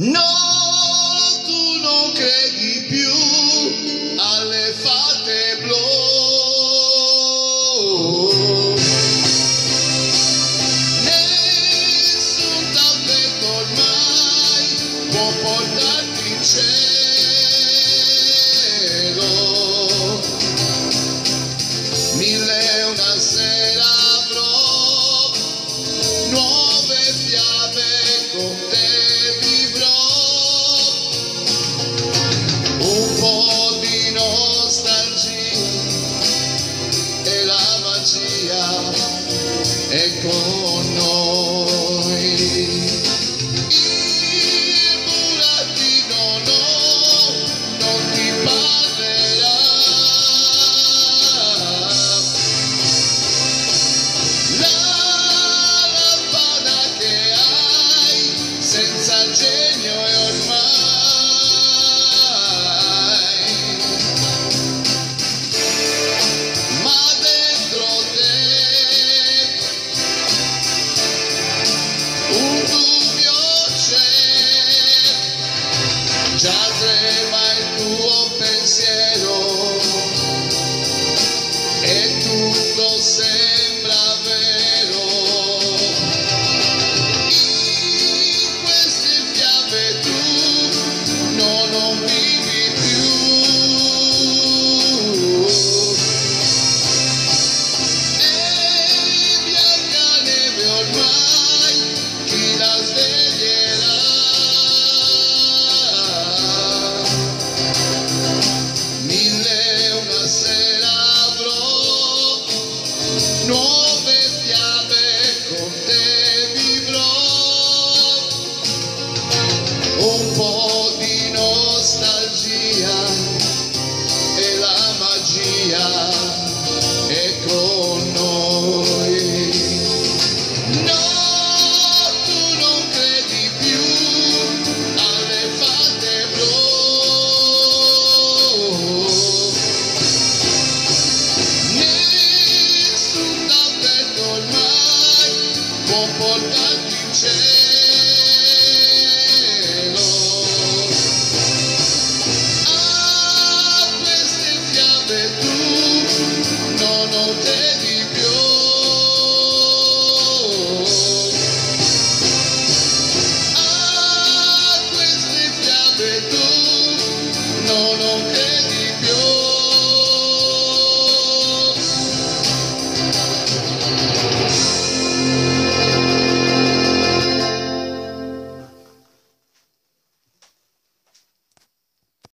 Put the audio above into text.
No, tu non credi più alle fate blu. Nessun tappeto ormai può portarti in cielo. Echo. say my no. comportarti in cielo. A queste fiamme tu non otterrai